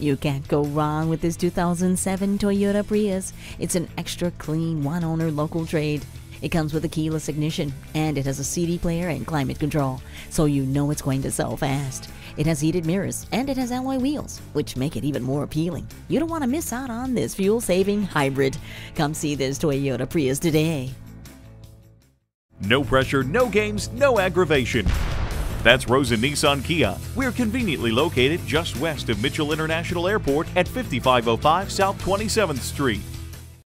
You can't go wrong with this 2007 Toyota Prius. It's an extra clean, one owner local trade. It comes with a keyless ignition and it has a CD player and climate control, so you know it's going to sell fast. It has heated mirrors and it has alloy wheels, which make it even more appealing. You don't want to miss out on this fuel saving hybrid. Come see this Toyota Prius today. No pressure, no games, no aggravation. That's Rosen Nissan Kia. We're conveniently located just west of Mitchell International Airport at 5505 South 27th Street.